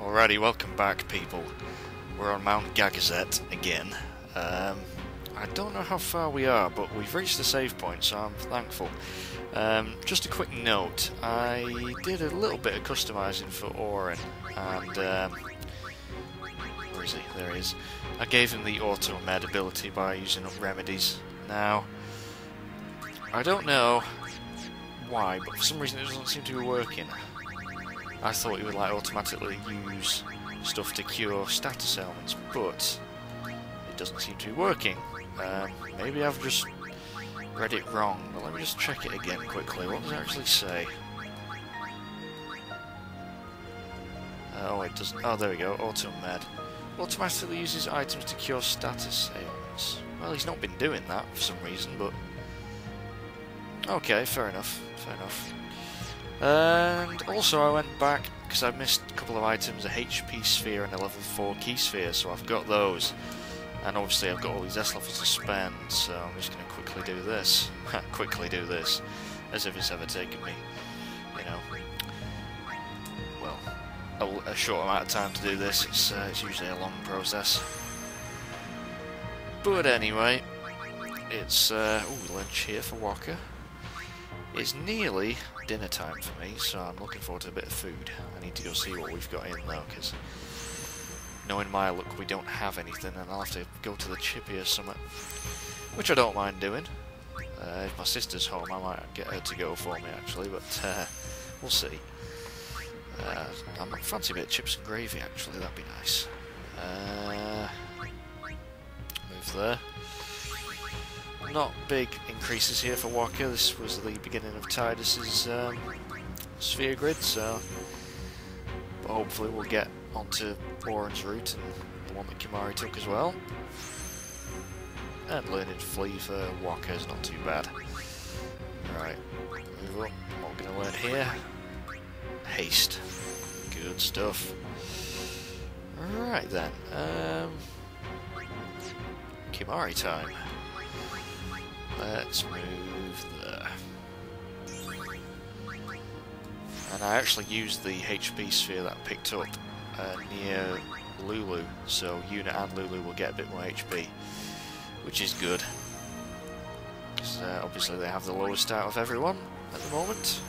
Alrighty, welcome back, people. We're on Mount Gagazet again. Um, I don't know how far we are, but we've reached the save point, so I'm thankful. Um, just a quick note, I did a little bit of customising for Auron, and... Um, where is he? There he is. I gave him the auto med ability by using up remedies. Now, I don't know why, but for some reason it doesn't seem to be working. I thought he would like automatically use stuff to cure status ailments, but it doesn't seem to be working. Um, maybe I've just read it wrong, but let me just check it again quickly. What does it actually say? Uh, oh, it doesn't. Oh, there we go. Auto med. Automatically uses items to cure status ailments. Well, he's not been doing that for some reason, but okay, fair enough. Fair enough. And also I went back, because I missed a couple of items, a HP sphere and a level 4 key sphere, so I've got those. And obviously I've got all these S levels to spend, so I'm just going to quickly do this. quickly do this. As if it's ever taken me, you know, well, a, a short amount of time to do this. It's, uh, it's usually a long process. But anyway, it's, uh, ooh, lunch here for Wakka. It's nearly dinner time for me, so I'm looking forward to a bit of food. I need to go see what we've got in though, because knowing my luck, we don't have anything, and I'll have to go to the chippy or something, which I don't mind doing. Uh, if my sister's home, I might get her to go for me actually, but uh, we'll see. Uh, I fancy a bit of chips and gravy actually, that'd be nice. Uh, move there not big increases here for Wakka. This was the beginning of Tidus's um, sphere grid, so but hopefully we'll get onto Auron's route and the one that Kimahri took as well. And learning Flee for Wakka is not too bad. Right, move up. What we're going to learn here? Haste. Good stuff. Right then. Um, Kimahri time. Let's move there. And I actually used the HP sphere that I picked up uh, near Lulu, so Yuna and Lulu will get a bit more HP, which is good. Because uh, obviously they have the lowest out of everyone at the moment.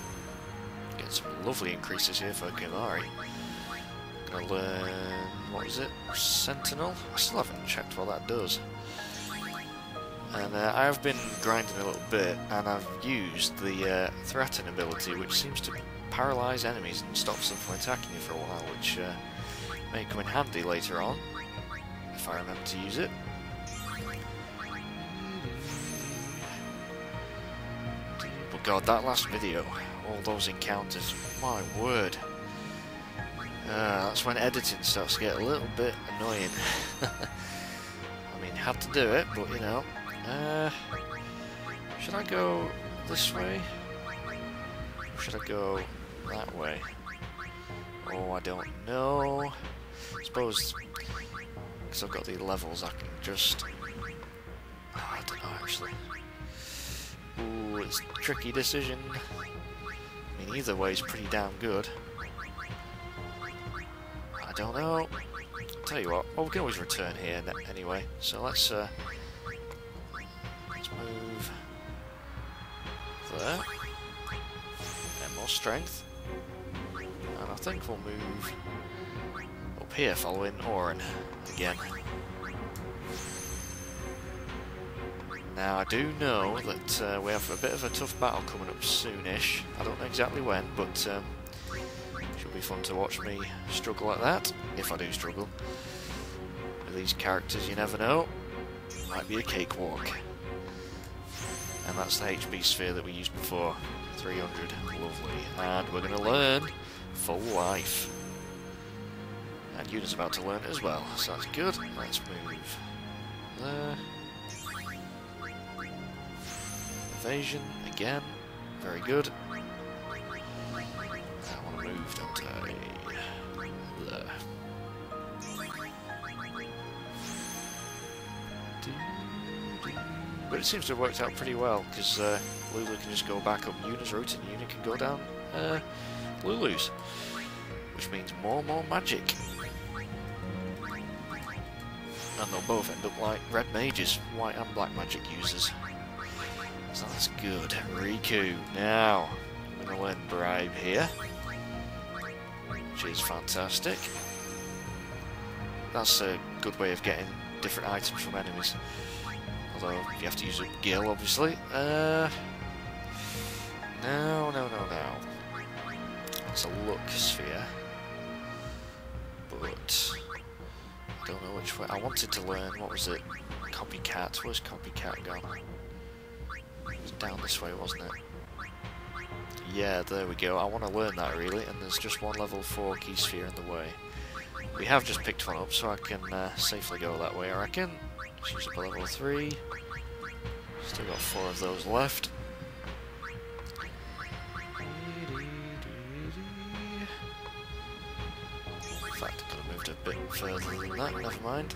Get some lovely increases here for Kimahri. Gonna learn, what is it, Sentinel? I still haven't checked what that does. And uh, I've been grinding a little bit, and I've used the uh, Threaten ability, which seems to paralyse enemies and stops them from attacking you for a while, which uh, may come in handy later on, if I remember to use it. But god, that last video, all those encounters, my word. Uh, that's when editing starts to get a little bit annoying. I mean, had to do it, but you know, uh, should I go this way? Or should I go that way? Oh, I don't know. I suppose, because I've got the levels, I can just... Oh, I don't know, actually. Ooh, it's a tricky decision. I mean, either way is pretty damn good. I don't know. Tell you what, well, we can always return here anyway, so let's uh, strength. And I think we'll move up here following Auron again. Now I do know that uh, we have a bit of a tough battle coming up soonish. I don't know exactly when, but um, should be fun to watch me struggle like that, if I do struggle. With these characters, you never know. Might be a cakewalk. And that's the HP sphere that we used before. 300. Lovely. And we're going to learn Full Life. And Yuna's about to learn as well, so that's good. Let's move there. Evasion, again. Very good. I want to move, I? It seems to have worked out pretty well, because uh, Lulu can just go back up Yuna's route and Yuna can go down uh, Lulu's. which means more more magic. And they'll both end up like red mages, white and black magic users. So that's good. Rikku. Now, I'm going to learn Bribe here, which is fantastic. That's a good way of getting different items from enemies. Although, you have to use a gill, obviously. Uh, no, no, no, no. It's a luck sphere. But I don't know which way. I wanted to learn, what was it? Copycat. Where's Copycat gone? It was down this way, wasn't it? Yeah, there we go. I want to learn that really, and there's just one level 4 key sphere in the way. We have just picked one up, so I can uh, safely go that way, I reckon. She's up level 3. Still got four of those left. In fact, I could have moved a bit further than that, never mind.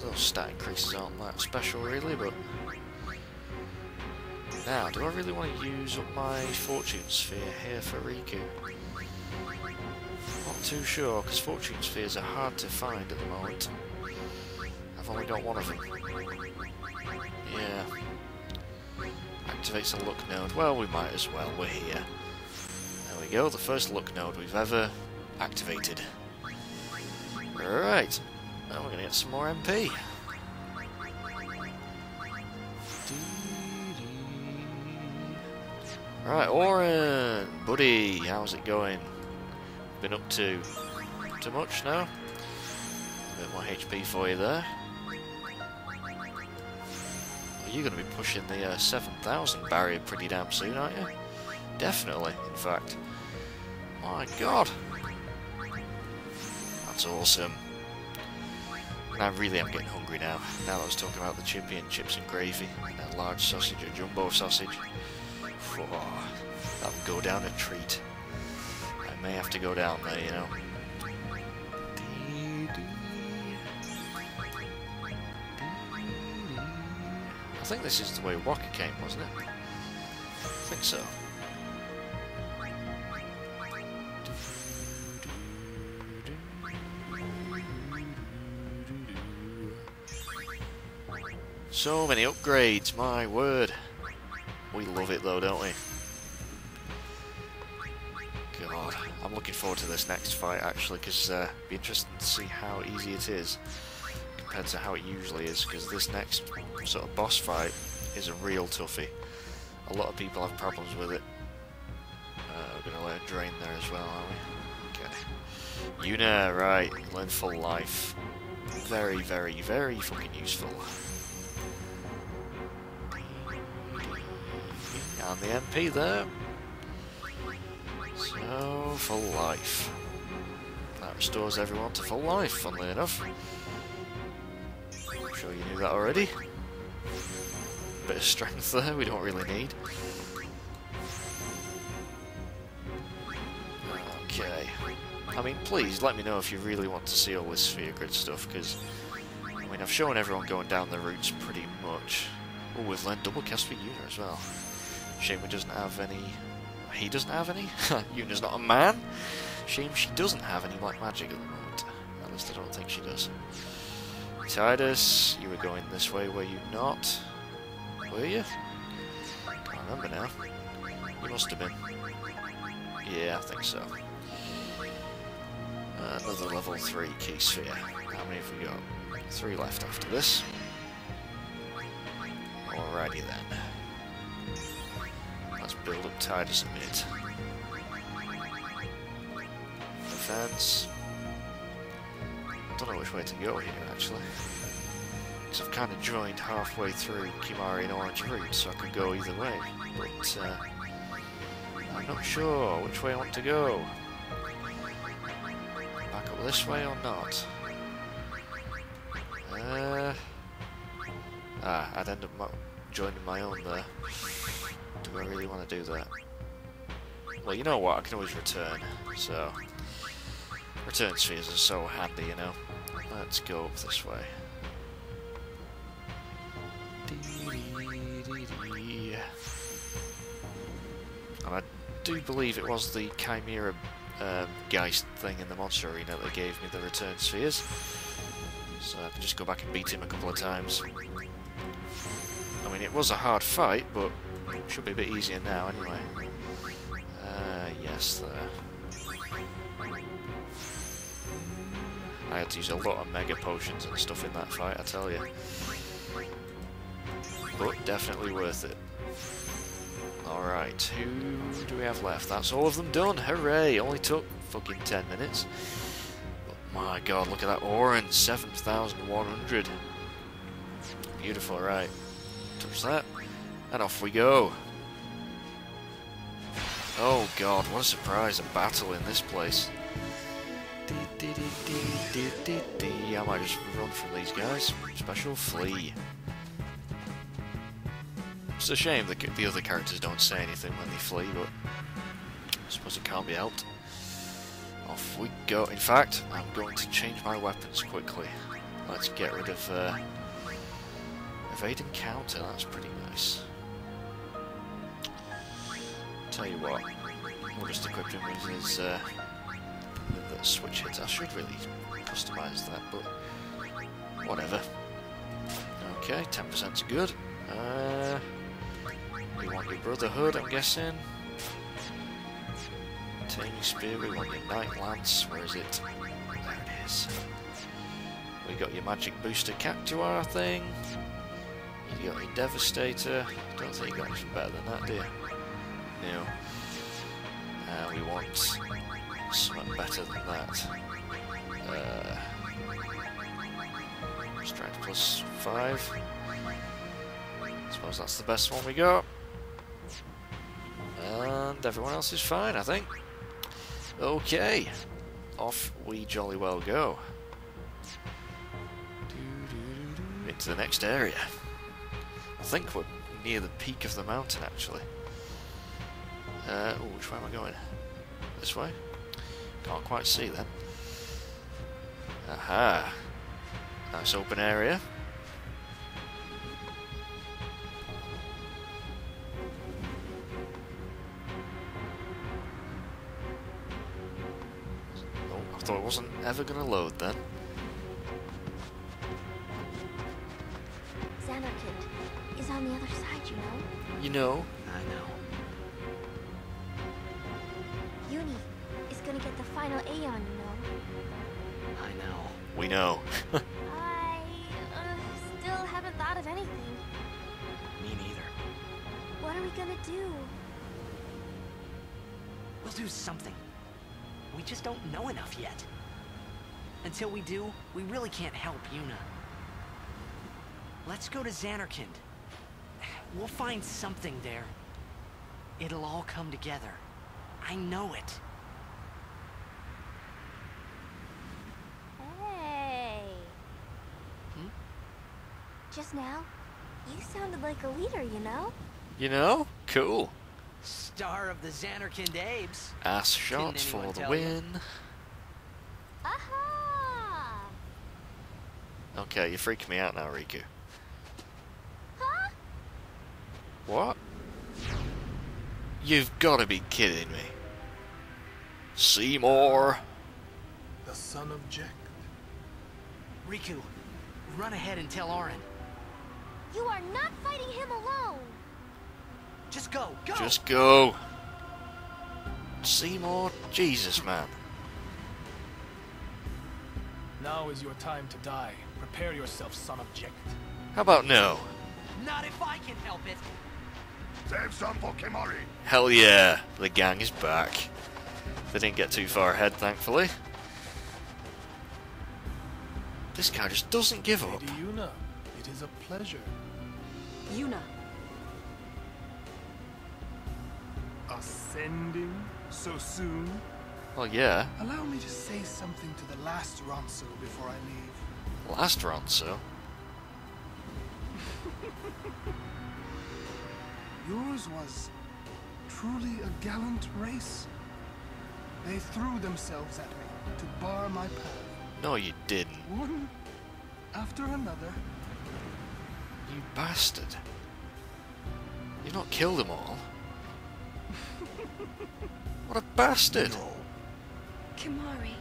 Those stat increases aren't that special really, but... Now, do I really want to use up my fortune sphere here for Rikku? Too sure, because fortune spheres are hard to find at the moment. I've only got one of them. Yeah. Activates a luck node. Well, we might as well. We're here. There we go, the first luck node we've ever activated. Right. Now we're going to get some more MP. Right, Auron, buddy, how's it going? Been up to too much now? A bit more HP for you there. Well, you're going to be pushing the uh, 7,000 barrier pretty damn soon, aren't you? Definitely, in fact. My god. That's awesome. I really am getting hungry now. Now that I was talking about the chippy and chips and gravy, and a large sausage or jumbo sausage. Oh, that would go down a treat. May have to go down there, you know. I think this is the way Wakka came, wasn't it? I think so. So many upgrades, my word. We love it though, don't we? Looking forward to this next fight actually, because uh, it'll be interesting to see how easy it is compared to how it usually is, because this next sort of boss fight is a real toughie. A lot of people have problems with it. Uh, we're going to let it Drain there as well, aren't we? Okay. Yuna, right, learn full life. Very, very, very fucking useful. And the MP there. So, full life. That restores everyone to full life, funnily enough. I'm sure you knew that already. Bit of strength there, we don't really need. Okay. I mean, please let me know if you really want to see all this sphere grid stuff, because, I mean, I've shown everyone going down the routes pretty much. Oh, we've learned double cast for Yuna as well. Shame he doesn't have any... He doesn't have any? Yuna's not a man? Shame she doesn't have any black magic at the moment. At least I don't think she does. Tidus, you were going this way, were you not? Were you? Can't remember now. You must have been. Yeah, I think so. Another level 3 key sphere. How many have we got? Three left after this. Alrighty then. Build up Tidus a bit. Defense. Don't know which way to go here actually. Because I've kind of joined halfway through Kimahri and Auron's Route, so I could go either way. But uh, I'm not sure which way I want to go. Back up this way or not? Uh, ah, I'd end up joining my own there. Do I really want to do that? Well, you know what, I can always return, so... Return spheres are so handy, you know. Let's go up this way. And I do believe it was the Chimera um, Geist thing in the Monster Arena that gave me the return spheres. So I can just go back and beat him a couple of times. I mean, it was a hard fight, but should be a bit easier now anyway. Uh, yes, there. I had to use a lot of mega potions and stuff in that fight, I tell you. But definitely worth it. Alright, who do we have left? That's all of them done. Hooray! Only took fucking 10 minutes. But my god, look at that orange. 7,100. Beautiful, right. Touch that. And off we go. Oh god, what a surprise. A battle in this place. I might just run from these guys. Special flee. It's a shame that the other characters don't say anything when they flee, but I suppose it can't be helped. Off we go. In fact, I'm going to change my weapons quickly. Let's get rid of uh, evade and counter. That's pretty nice. Tell you what, we'll just equip him with his uh, the switch hit. I should really customise that, but whatever. Okay, 10%'s good. Uh, we want your Brotherhood, I'm guessing. Taming Spear, we want your Knight Lance. Where is it? There it is. We got your Magic Booster Cactuar thing. You got your Devastator. Don't think you got anything better than that, do you? No. Uh, we want something better than that. Uh, strength plus 5. Suppose that's the best one we got. And everyone else is fine, I think. Okay. Off we jolly well go. Into the next area. I think we're near the peak of the mountain, actually. Uh, ooh, which way am I going? This way? Can't quite see then. Aha! Nice open area. Oh, I thought it wasn't ever going to load then. Zanarkand is on the other side, you know? You know, gonna get the final Aeon, you know? I know. we know. I uh, still haven't thought of anything. Me neither. What are we gonna do? We'll do something. We just don't know enough yet. Until we do, we really can't help Yuna. Let's go to Zanarkand. We'll find something there. It'll all come together. I know it. Hey. Hmm? Just now, you sounded like a leader, you know? you know? Cool. Star of the Zanarkand Abes. Ass shots for the tell ya? win. Aha! Okay, you're freaking me out now, Rikku. Huh? What? You've got to be kidding me. Seymour! the son of Jecht. Rikku, run ahead and tell Auron. You are not fighting him alone! Just go, go! Just go! Seymour? Jesus, man. Now is your time to die. Prepare yourself, son of Jecht. How about no? Not if I can help it. Save some for Kimahri. Hell yeah, the gang is back. They didn't get too far ahead, thankfully. This guy just doesn't give up. Do you Yuna, it is a pleasure. Yuna, Ascending so soon? Well, yeah, Allow me to say something to the last Ronso before I leave. last round, so. Yours was truly a gallant race. They threw themselves at me to bar my path, No, you didn't. one after another. You bastard. You've not killed them all. What a bastard! No. Kimahri.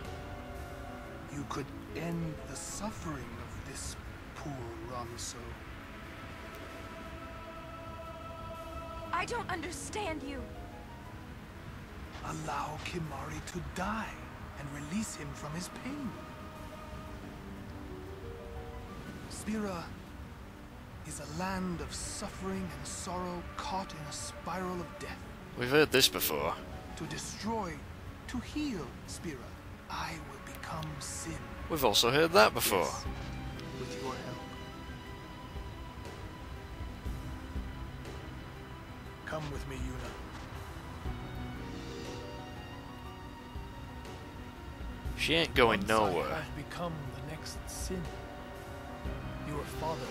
You could end the suffering of this poor Ronso. I don't understand you. Allow Kimahri to die and release him from his pain. Spira is a land of suffering and sorrow caught in a spiral of death. We've heard this before. To destroy, to heal Spira, I will become sin. We've also heard that before. Yes, with your help. Come with me, Yuna. She ain't going Once I nowhere. have become the next sin. Your father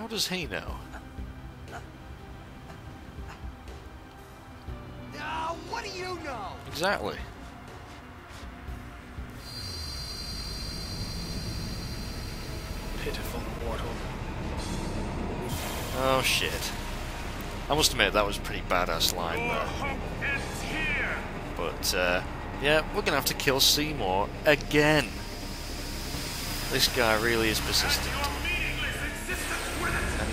How does he know? What do you know? Exactly. Pitiful mortal. Oh shit. I must admit that was a pretty badass line there. But uh, yeah, we're gonna have to kill Seymour again. This guy really is persistent.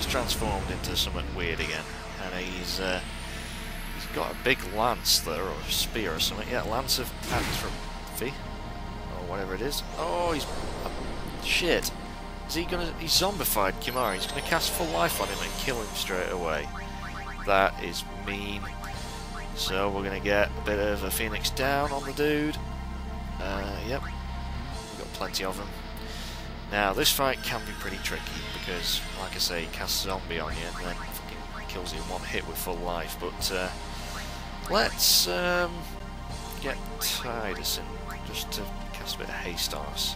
Transformed into something weird again. And he's uh, he's got a big lance there, or a spear or something. Yeah, lance of atrophy. Or whatever it is. Oh, he's... Uh, shit. Is he gonna... He's zombified Kimahri. He's gonna cast full life on him and kill him straight away. That is mean. So we're gonna get a bit of a Phoenix down on the dude. Uh, yep. We've got plenty of them. Now, this fight can be pretty tricky because, like I say, casts zombie on you and then fucking kills you in one hit with full life. But uh, let's um, get Tidus in just to cast a bit of haste on us.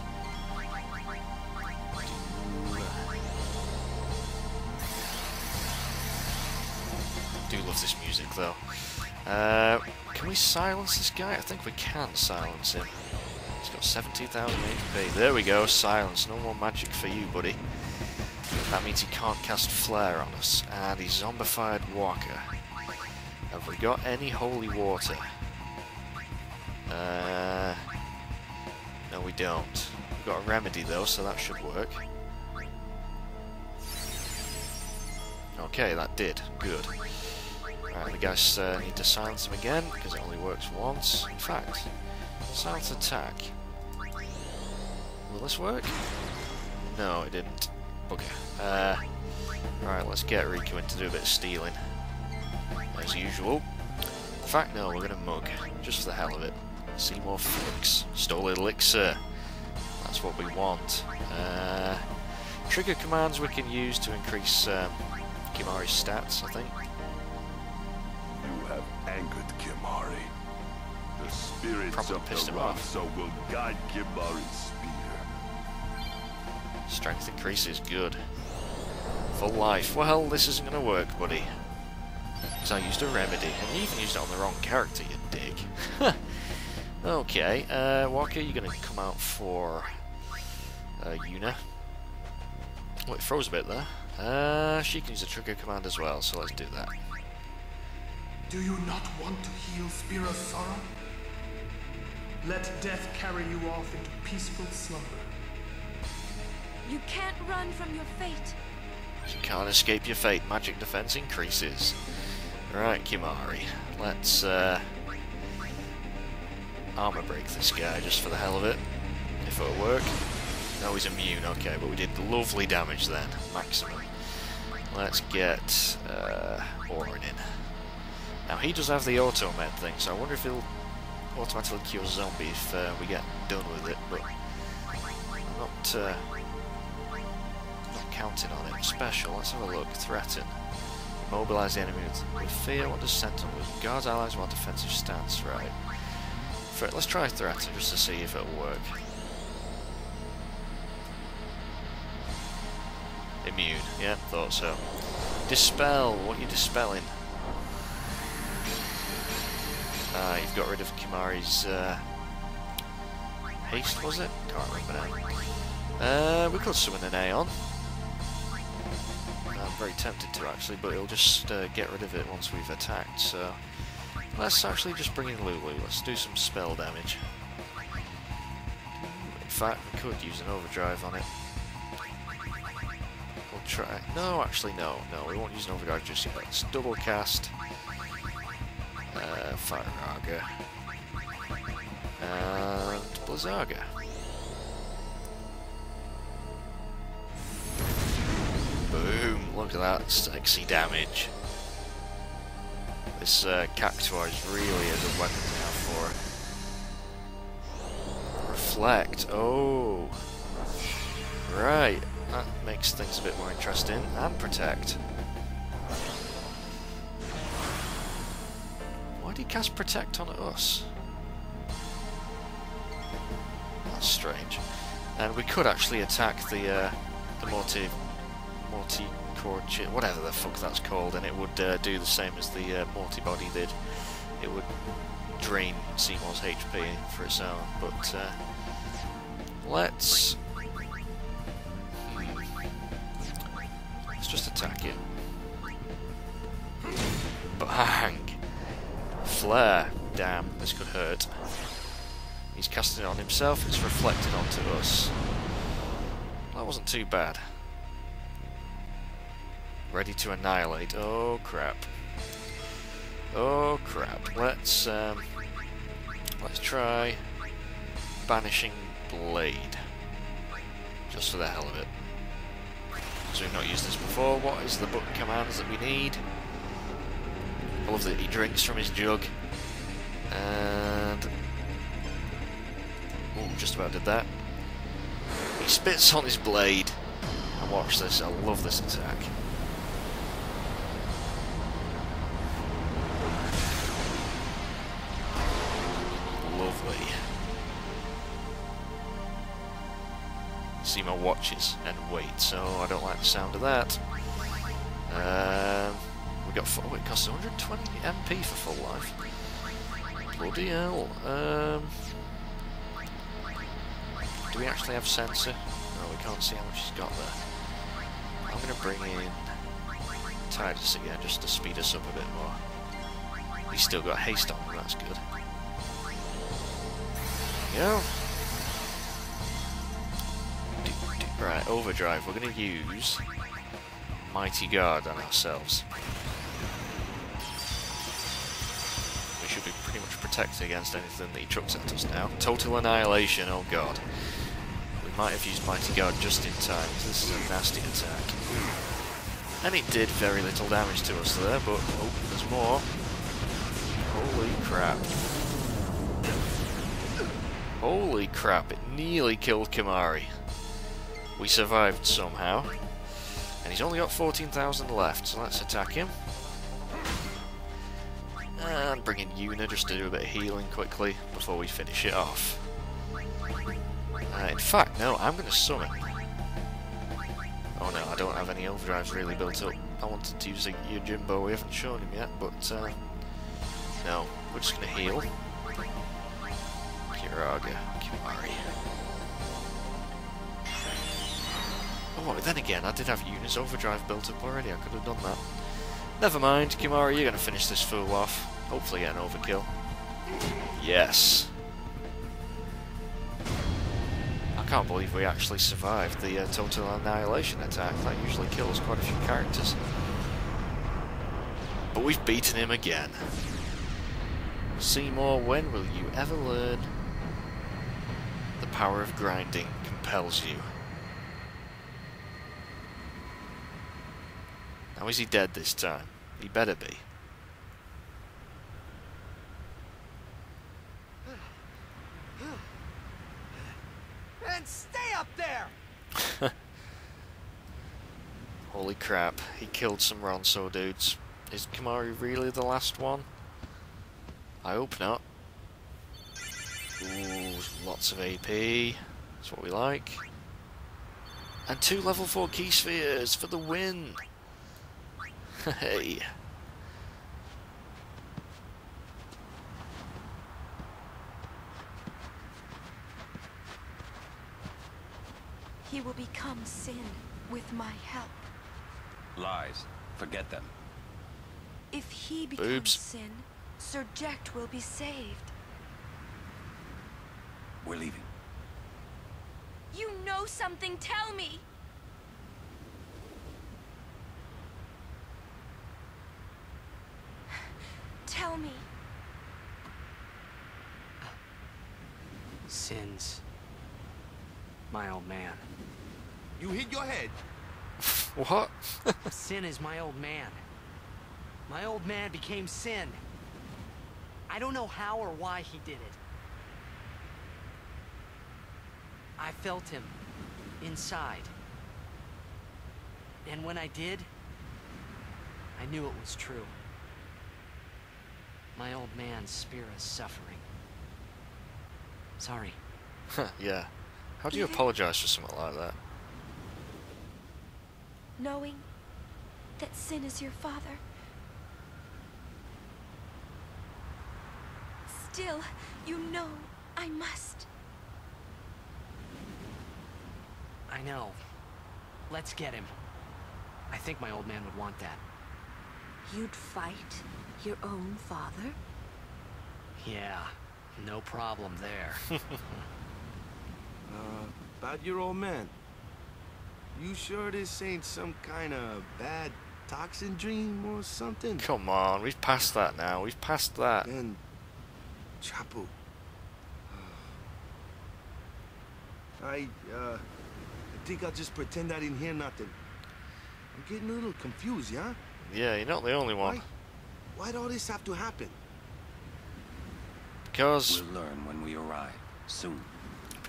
Do love this music though. Uh, can we silence this guy? I think we can silence him. He's got 17,000 HP. There we go, silence. No more magic for you, buddy. That means he can't cast Flare on us. And he's zombified Wakka. Have we got any holy water? Uh, no, we don't. We've got a remedy though, so that should work. Okay, that did. Good. Right, I guess uh, need to silence him again, because it only works once. In fact, silence attack. Will this work? No, it didn't. Okay. Uh, right, let's get Rikku in to do a bit of stealing. As usual. In fact, no, we're going to mug, just for the hell of it. Seymour Flux. Stole elixir. That's what we want. Uh, trigger commands we can use to increase um, Kimahri's stats, I think. Spirits Probably of pissed the him off. Ronso will guide Kimahri's spear. Strength increases, good. For life. Well, this isn't going to work, buddy. Because I used a remedy, and you even used it on the wrong character, you dig. okay, uh, Wakka, you're going to come out for uh, Yuna. Oh, it froze a bit there. Uh, she can use a trigger command as well, so let's do that. Do you not want to heal Spira's sorrow? Let death carry you off into peaceful slumber. You can't run from your fate. You can't escape your fate. Magic defense increases. Right, Kimahri. Let's uh, armor break this guy just for the hell of it. If it'll work. No, he's immune. Okay, but we did lovely damage then. Maximum. Let's get uh, Auron in. Now he does have the auto med thing, so I wonder if he'll automatically cure zombie if uh, we get done with it. But I'm not. Uh, not counting on it. Special, let's have a look. Threaten. Immobilize the enemy with, fear. What does Sentinel with? Guards allies while defensive stance, right. Let's try Threaten just to see if it'll work. Immune, yeah, thought so. Dispel, what are you dispelling? Ah, you've got rid of Kimahri's uh, haste, was it? Can't remember now. Uh, we could summon an Aeon. I'm very tempted to actually, but it'll just uh, get rid of it once we've attacked, so... Let's actually just bring in Lulu. Let's do some spell damage. In fact, we could use an overdrive on it. We'll try... No, actually, no. No, we won't use an overdrive just yet. Let's double cast... Uh, Fire. And Blizzaga. Boom! Look at that sexy damage. This uh, Cactuar is really a weapon have for. Reflect. Oh. Right. That makes things a bit more interesting. And Protect. Why did he cast Protect on us? Strange. And we could actually attack the uh, the multi multi core chip, whatever the fuck that's called, and it would uh, do the same as the uh, multi body did. It would drain Seymour's HP for its own, but uh, let's let's just attack it. Bang! Flare. Damn, this could hurt. He's casting it on himself, it's reflected onto us. That wasn't too bad. Ready to annihilate. Oh crap. Oh crap. Let's um let's try banishing blade. Just for the hell of it. So we've not used this before. What is the book commands that we need? I love that he drinks from his jug. And Just about did that. He spits on his blade. And watch this, I love this attack. Lovely. See my watches and wait, so I don't like the sound of that. Um, we got four, oh, it costs 120 MP for full life. Bloody hell. Um, do we actually have sensor? No, we can't see how much he's got there. I'm going to bring in Tidus again just to speed us up a bit more. He's still got haste on him, that's good. Go. Right, overdrive. We're going to use Mighty Guard on ourselves. We should be pretty much protected against anything that he chucks at us now. Total Annihilation, oh god. Might have used Mighty Guard just in time, this is a nasty attack. And it did very little damage to us there, but oh, there's more. Holy crap. Holy crap, it nearly killed Kimahri. We survived somehow. And he's only got 14,000 left, so let's attack him. And bring in Yuna just to do a bit of healing quickly before we finish it off. In fact, no, I'm going to summon. Oh no, I don't have any overdrives really built up. I wanted to use a Yojimbo, we haven't shown him yet, but uh, no, we're just going to heal. Curaga, Kimahri. Oh, then again, I did have Yuna's overdrive built up already, I could have done that. Never mind, Kimahri, you're going to finish this fool off. Hopefully get an overkill. Yes. Can't believe we actually survived the uh, total annihilation attack. That usually kills quite a few characters. But we've beaten him again. Seymour, when will you ever learn the power of grinding compels you? Now is he dead this time? He better be. And stay up there! Holy crap, he killed some Ronso dudes. Is Kimahri really the last one? I hope not. Ooh, lots of AP. That's what we like. And two level 4 key spheres for the win! Hey! He will become sin with my help. Lies. Forget them. If he becomes Boobs. sin, Sir Jecht will be saved. We're leaving. You know something, tell me! Tell me. Sins. My old man. You hit your head. What? Sin is my old man. My old man became Sin. I don't know how or why he did it. I felt him inside. And when I did, I knew it was true. My old man's spirit is suffering. Sorry. yeah. How do you apologise for something like that? Knowing that Sin is your father. Still, you know I must. I know. Let's get him. I think my old man would want that. You'd fight your own father? Yeah, no problem there. Uh, about your old man. You sure this ain't some kind of bad toxin dream or something? Come on, we've passed that now. We've passed that. Then, Chappu. I, uh, I think I'll just pretend I didn't hear nothing. I'm getting a little confused, yeah? Yeah, you're not the only one. Why? Why'd all this have to happen? Because, We'll learn when we arrive. Soon.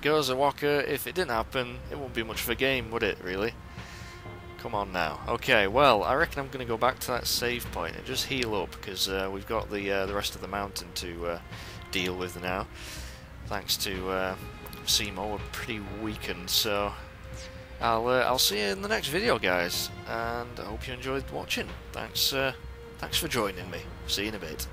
Because Wakka, if it didn't happen, it wouldn't be much of a game, would it, really? Come on now. Okay, well, I reckon I'm going to go back to that save point and just heal up, because uh, we've got the uh, the rest of the mountain to uh, deal with now. Thanks to uh, Seymour, we're pretty weakened, so... I'll, uh, I'll see you in the next video, guys, and I hope you enjoyed watching. Thanks, uh, thanks for joining me. See you in a bit.